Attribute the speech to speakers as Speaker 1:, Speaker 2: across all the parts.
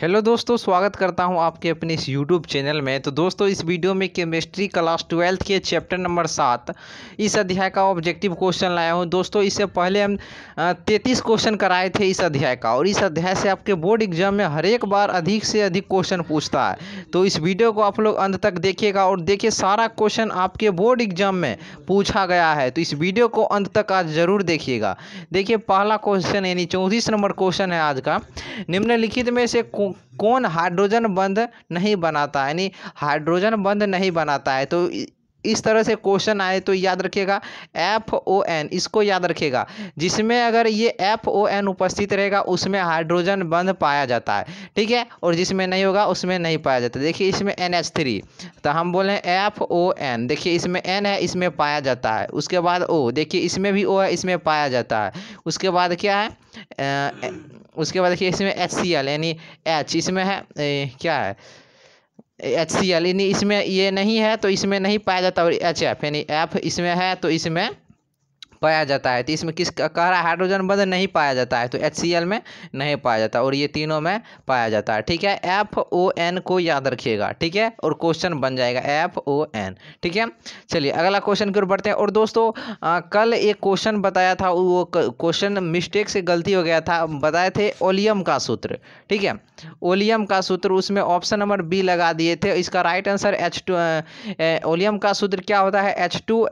Speaker 1: Hello दोस्तों, स्वागत करता हूँ आपके अपने इस यूट्यूब चैनल में। तो दोस्तों, इस वीडियो में केमिस्ट्री क्लास ट्वेल्थ के चैप्टर नंबर सात, इस अध्याय का ऑब्जेक्टिव क्वेश्चन लाया हूँ। दोस्तों, इससे पहले हम तैंतीस क्वेश्चन कराए थे इस अध्याय का, और इस अध्याय से आपके बोर्ड एग्ज़ाम में हर एक बार अधिक से अधिक क्वेश्चन पूछता है। तो इस वीडियो को आप लोग अंत तक देखिएगा, और देखिए, सारा क्वेश्चन आपके बोर्ड एग्ज़ाम में पूछा गया है। तो इस वीडियो को अंत तक आज ज़रूर देखिएगा। देखिए, पहला क्वेश्चन यानी चौंतीस नंबर क्वेश्चन है आज का। निम्नलिखित में से कौन हाइड्रोजन बंध नहीं बनाता? यानी हाइड्रोजन बंध नहीं बनाता है तो इस तरह से क्वेश्चन आए तो याद रखिएगा एफ़ ओ एन इसको याद रखिएगा जिसमें अगर ये एफ़ ओ एन उपस्थित रहेगा उसमें हाइड्रोजन बंध पाया जाता है ठीक है? और जिसमें नहीं होगा उसमें नहीं पाया जाता देखिए इसमें एन एच थ्री तो हम बोले एफ़ ओ एन देखिए इसमें एन है इसमें पाया जाता है उसके बाद ओ देखिए इसमें भी ओ है इसमें पाया जाता है उसके बाद क्या है? उसके बाद देखिए इसमें एच सी एल यानी एच इसमें है ए, क्या है? एच सी एल इसमें ये नहीं है तो इसमें नहीं पाया जाता और एच एफ़ यानी एफ़ इसमें है तो इसमें पाया जाता है। तो इसमें किस कह रहा है हाइड्रोजन बंध नहीं पाया जाता है तो HCL में नहीं पाया जाता और ये तीनों में पाया जाता है। ठीक है एफ़ ओ एन को याद रखिएगा ठीक है और क्वेश्चन बन जाएगा एफ़ ओ एन ठीक है। चलिए अगला क्वेश्चन की ओर बढ़ते हैं और दोस्तों आ, कल एक क्वेश्चन बताया था वो क्वेश्चन मिस्टेक से गलती हो गया था बताए थे ओलियम का सूत्र ठीक है। ओलियम का सूत्र उसमें ऑप्शन नंबर बी लगा दिए थे इसका right answer H two oleum का सूत्र क्या होता है? H two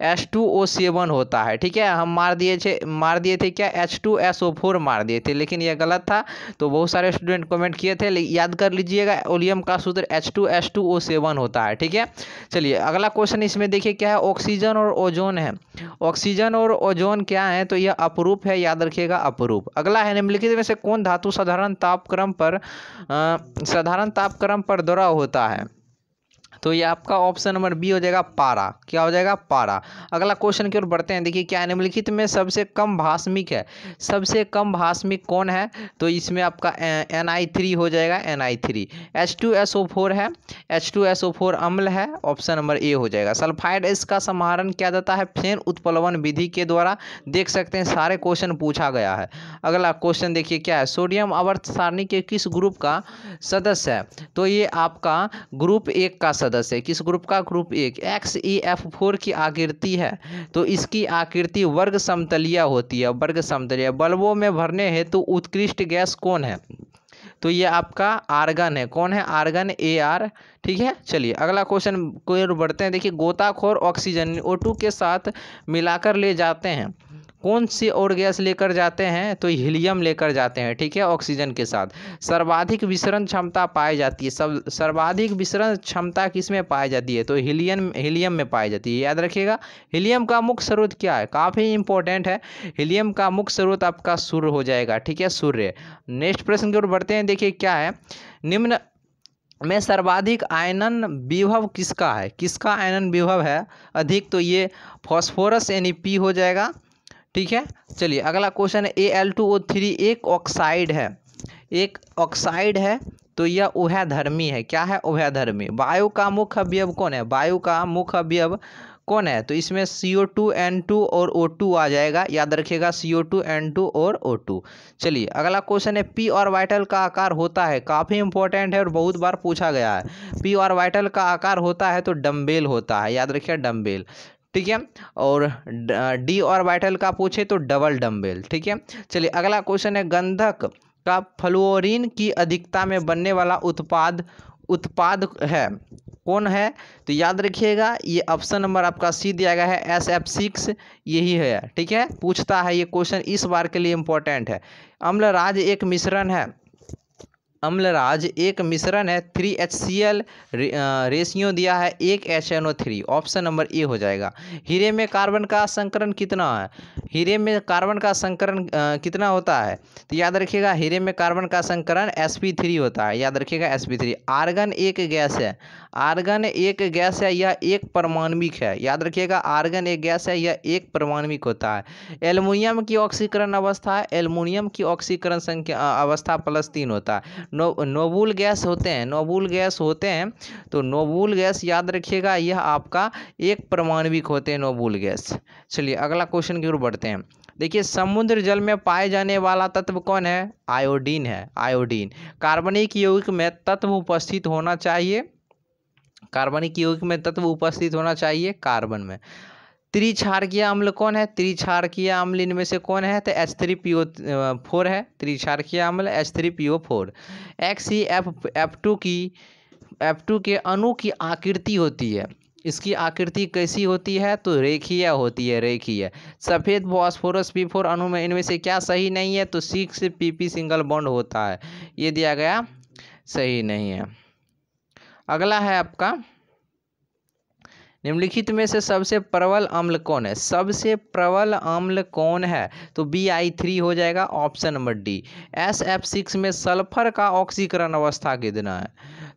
Speaker 1: H two O seven होता है, ठीक है? हम मार दिए थे, मार दिए थे क्या? H two S O four मार दिए थे, लेकिन यह गलत था। तो बहुत सारे स्टूडेंट कमेंट किए थे याद कर लीजिएगा ओलियम का सूत्र H two S two O seven होता है, ठीक है? चलिए, अगला क्वेश्चन इसमें देखिए क्या है ऑक्सीजन और ओजोन है। ऑक्सीजन और ओजोन क्या है? तो यह अपरूप है, याद रखिएगा, अपरूप। अगला है, निम्नलिखित में से कौन धातु साधारण तापक्रम पर साधारण तापक्रम पर दौरा होता है? तो ये आपका ऑप्शन नंबर बी हो जाएगा पारा। क्या हो जाएगा? पारा। अगला क्वेश्चन की ओर बढ़ते हैं। देखिए, क्या निम्नलिखित में सबसे कम भाषमिक है? सबसे कम भाषमिक कौन है? तो इसमें आपका एन आई थ्री हो जाएगा। N I three H two S O four है। H two S O four अम्ल है। ऑप्शन नंबर ए हो जाएगा। सल्फाइड इसका समाहरण किया जाता है? फेन उत्पलवन विधि के द्वारा देख सकते हैं। सारे क्वेश्चन पूछा गया है। अगला क्वेश्चन देखिए क्या है? सोडियम आवर्त सारणी के किस ग्रुप का सदस्य है? तो ये आपका ग्रुप एक का सदस्य है। किस ग्रुप का? ग्रुप एक। एक्स ई एफ़ फोर की आकृति है। तो इसकी आकृति वर्ग समतलिया होती है। वर्ग समतलिया। बल्बों में भरने हेतु तो उत्कृष्ट गैस कौन है? तो ये आपका आर्गन है। कौन है? आर्गन ए आर ठीक है? चलिए, अगला क्वेश्चन को बढ़ते हैं। देखिए, गोताखोर ऑक्सीजन ओ टू के साथ मिलाकर ले जाते हैं। कौन सी और गैस लेकर जाते हैं? तो हीलियम लेकर जाते हैं, ठीक है, ऑक्सीजन के साथ। सर्वाधिक विसरण क्षमता पाई जाती है। सब, सर्वाधिक विसरण क्षमता किसमें पाई जाती है? तो हीलियम हीलियम में पाई जाती है। याद रखिएगा, हीलियम का मुख्य स्रोत क्या है? काफ़ी इंपॉर्टेंट है। हीलियम का मुख्य स्रोत आपका सूर्य हो जाएगा, ठीक है, सूर्य। नेक्स्ट प्रश्न की ओर बढ़ते हैं, देखिए क्या है? निम्न, में सर्वाधिक आयनन विभव किसका है? किसका आयनन विभव है? अधिक तो ये फॉस्फोरस यानी पी हो जाएगा। ठीक है? चलिए, अगला क्वेश्चन है A L two O three एक ऑक्साइड है। एक ऑक्साइड है तो यह उभयधर्मी है। क्या है उभयधर्मी? वायु का मुख्य अवयव कौन है? वायु का मुख्य अवयव कौन है? तो इसमें C O two N two और ओ टू आ जाएगा। याद रखिएगा C O two N two और ओ टू चलिए, अगला क्वेश्चन है पी और वाइटल का आकार होता है। काफ़ी इंपॉर्टेंट है और बहुत बार पूछा गया है। पी और वाइटल का आकार होता है तो डम्बेल होता है। याद रखिए डम्बेल ठीक है? और डी और वाइटल का पूछे तो डबल डम्बेल, ठीक है? चलिए, अगला क्वेश्चन है गंधक का फ्लोरिन की अधिकता में बनने वाला उत्पाद उत्पाद है। कौन है? तो याद रखिएगा, ये ऑप्शन नंबर आपका सी दिया गया है एस एफ़ सिक्स यही है, ठीक है? पूछता है ये क्वेश्चन इस बार के लिए इंपॉर्टेंट है। अम्लराज एक मिश्रण है अम्लराज, एक मिश्रण है three H C L ratio दिया है, एक H N O three option number A हो जाएगा। हीरे में कार्बन का संकरण कितना है? हीरे में कार्बन का संकरण कितना होता है? तो याद रखिएगा, हीरे में कार्बन का संकरण एस पी थ्री होता है। याद रखिएगा एस पी थ्री आर्गन एक गैस है। आर्गन एक गैस है यह एक परमाणविक है? याद रखिएगा आर्गन एक गैस है यह एक परमाणविक होता है। एलुमिनियम की ऑक्सीकरण अवस्था एलुमिनियम की ऑक्सीकरण संख्या, अवस्था प्लस तीन होता है। नो, नोबुल गैस होते हैं, नोबुल गैस होते हैं तो नोबुल गैस याद रखिएगा, यह आपका एक परमाणविक होते हैं नोबुल गैस। चलिए, अगला क्वेश्चन की ओर बढ़ते हैं। देखिए, समुद्र जल में पाए जाने वाला तत्व कौन है? आयोडीन है, आयोडीन। कार्बनिक यौगिक में तत्व उपस्थित होना चाहिए। कार्बनिक यौगिक में तत्व उपस्थित होना चाहिए कार्बन में। त्रिक्षारकीय अम्ल कौन है? त्रिक्षारकीय अम्ल इनमें से कौन है? तो H three P O four है। त्रिक्षारकीय अम्ल H three P O four X C F F two की एफ़ टू के अणु की आकृति होती है। इसकी आकृति कैसी होती है? तो रेखीय होती है, रेखीय। सफ़ेद फॉस्फोरस पी फोर अणु में इनमें से क्या सही नहीं है? तो six P P single bond होता है। ये दिया गया सही नहीं है। अगला है आपका निम्नलिखित में से सबसे प्रबल अम्ल कौन है? सबसे प्रबल अम्ल कौन है? तो बी आई थ्री हो जाएगा option number D S F six में सल्फ़र का ऑक्सीकरण अवस्था कितना है?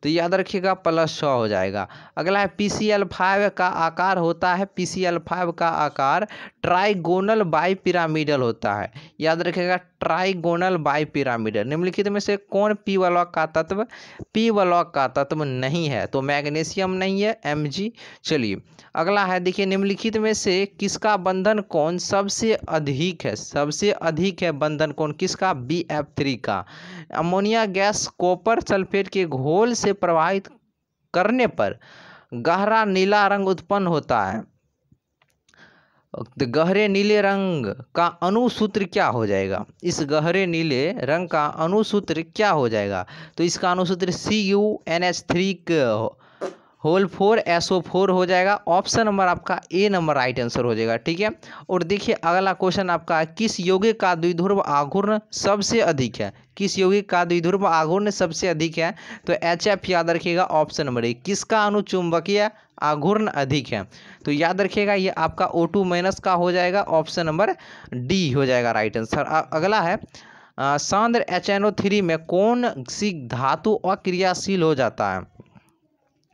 Speaker 1: तो याद रखिएगा प्लस छः हो जाएगा। अगला है पी सी एल फाइव का आकार होता है। पी सी एल फाइव का आकार ट्राइगोनल बाई पिरामिडल होता है। याद रखिएगा ट्राइगोनल बाई पिरामिडल निम्नलिखित में से कौन पी वलॉक का तत्व, पी वलॉक का तत्व नहीं है? तो मैग्नीशियम नहीं है एम जी चलिए, अगला है, देखिए, निम्नलिखित में से किसका बंधन कौन सबसे अधिक है? सबसे अधिक है बंधन कौन किसका? बी का। अमोनिया गैस कॉपर सल्फेट के घोल से प्रवाहित करने पर गहरा नीला रंग उत्पन्न होता है। गहरे नीले रंग का अनुसूत्र क्या हो जाएगा? इस गहरे नीले रंग का अनुसूत्र क्या हो जाएगा? तो इसका अनुसूत्र C U N H three whole four S O four हो जाएगा। ऑप्शन नंबर आपका ए नंबर राइट आंसर हो जाएगा, ठीक है? और देखिए, अगला क्वेश्चन आपका, किस यौगिक का द्विध्रुव आघूर्ण सबसे अधिक है? किस यौगिक का द्विध्रुव आघूर्ण सबसे अधिक है? तो एच एफ़ याद रखिएगा ऑप्शन नंबर ए किसका अनुचुंबकीय आघूर्ण अधिक है? तो याद रखिएगा, ये आपका ओ टू माइनस का हो जाएगा ऑप्शन नंबर डी हो जाएगा राइट आंसर अगला है सांद्र एच एन ओ थ्री में कौन सी धातु अक्रियाशील हो जाता है?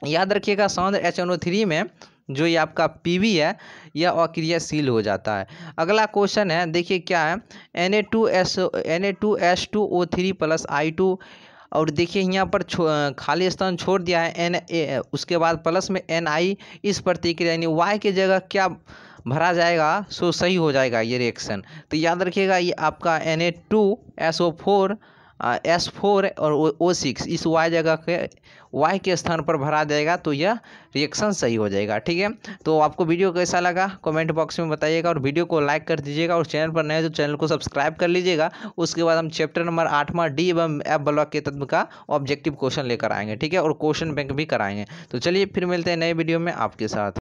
Speaker 1: याद रखिएगा सौंद एच एन ओ थ्री में जो ये आपका पीवी है, यह अक्रियाशील हो जाता है। अगला क्वेश्चन है, देखिए क्या है? N A two S N A two S two O three plus I two और देखिए यहाँ पर छो, खाली स्थान छोड़ दिया है एन ए उसके बाद प्लस में एन आई इस प्रतिक्रिया यानी वाई की जगह क्या भरा जाएगा? सो सही हो जाएगा ये रिएक्शन तो याद रखिएगा, ये आपका N A two S O four S four और ओ सिक्स इस वाई जगह के वाई के स्थान पर भरा जाएगा तो यह रिएक्शन सही हो जाएगा, ठीक है? तो आपको वीडियो कैसा लगा कमेंट बॉक्स में बताइएगा और वीडियो को लाइक कर दीजिएगा और चैनल पर नए तो चैनल को सब्सक्राइब कर लीजिएगा। उसके बाद हम चैप्टर नंबर आठवां डी एवं एफ़ ब्लॉक के तत्व का ऑब्जेक्टिव क्वेश्चन लेकर आएँगे, ठीक है? और क्वेश्चन बैंक भी कराएँगे। तो चलिए, फिर मिलते हैं नए वीडियो में आपके साथ।